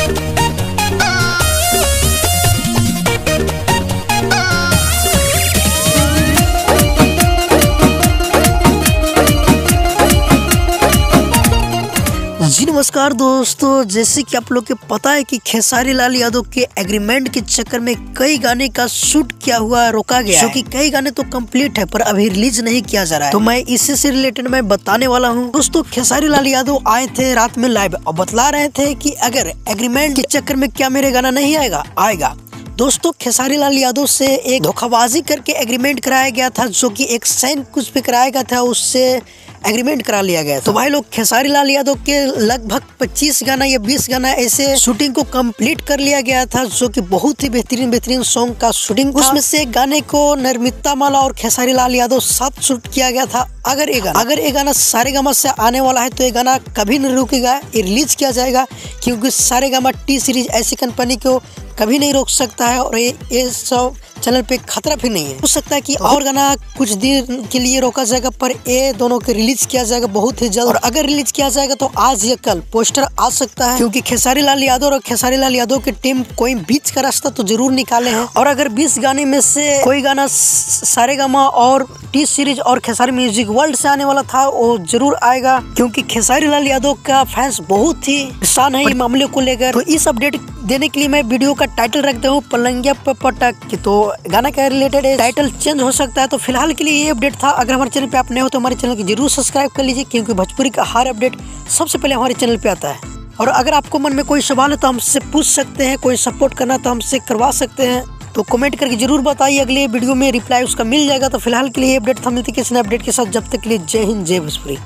Thank जी नमस्कार दोस्तों जैसे कि आप लोग के पता है कि खेसारी लाल यादव के एग्रीमेंट के चक्कर में कई गाने का शूट किया हुआ रोका गया क्योंकि कई गाने तो कंप्लीट है पर अभी रिलीज़ नहीं किया जा रहा है। तो मैं इसी से रिलेटेड मैं बताने वाला हूँ। दोस्तों खेसारी लाल यादव आए थे रात में लाइव और बतला रहे थे की अगर एग्रीमेंट के चक्कर में क्या मेरे गाना नहीं आएगा आएगा। दोस्तों खेसारी लाल यादव से एक धोखाबाजी करके एग्रीमेंट कराया गया था जो कि एक साइन कुछ पे कराया गया था उससे एग्रीमेंट करा लिया गया। तो भाई लोग खेसारी लाल यादव के लगभग 25 गाना या 20 गाना ऐसे शूटिंग को कंप्लीट कर लिया गया था जो कि बहुत ही बेहतरीन बेहतरीन सॉन्ग का शूटिंग उसमें से गाने को नरमिता माला और खेसारी लाल यादव साथ शूट किया गया था। अगर ये गाना अगर ये गाना सारे गामा से आने वाला है तो ये गाना कभी नहीं रुकेगा ये रिलीज़ किया जाएगा क्योंकि सारे गामा टी सीरीज़ ऐसी कंपनी को कभी नहीं रोक सकता है और ये ये सब चैनल पे खतरा भी नहीं है। हो सकता है कि और गाना कुछ दिन के लिए रोका जाएगा, पर ये दोनों को रिलीज़ किया जाएगा बहुत ही जल्द। और अगर रिलीज़ किया जाएगा तो आज या कल पोस्टर आ सकता है। क्योंकि खेसारी लाल यादव और खेसारी लाल यादव की टीम कोई बीच का रास्ता तो ज़रूर निकाले हैं। और अगर बीस गाने में से कोई गाना सारे गामा और टी सीरीज़ और खेसारी म्यूज़िक वर्ल्ड से आने वाला था, वो ज़रूर आएगा। क्योंकि खेसारी लाल यादव का फैंस बहुत ही किसान है मामले को लेकर। तो इस अपडेट देने के लिए मैं वीडियो का टाइटल रखता हूँ पलंगिया पटक तो गाना का रिलेटेड टाइटल चेंज हो सकता है तो फ़िलहाल के लिए ये अपडेट था। अगर हमारे चैनल पे आप नए हो तो हमारे चैनल को ज़रूर सब्सक्राइब कर लीजिए, क्योंकि भोजपुरी का हर अपडेट सबसे पहले हमारे चैनल पे आता है। और अगर आपको मन में कोई सवाल है तो हमसे पूछ सकते हैं, कोई सपोर्ट करना तो हमसे करवा सकते हैं। तो कमेंट करके ज़रूर बताइए, अगले वीडियो में रिप्लाई उसका मिल जाएगा। तो फ़िलहाल के लिए अपडेट था। मिलती किसी अपडेट के साथ। जब तक के लिए जय हिंद, जय भोजपुरी।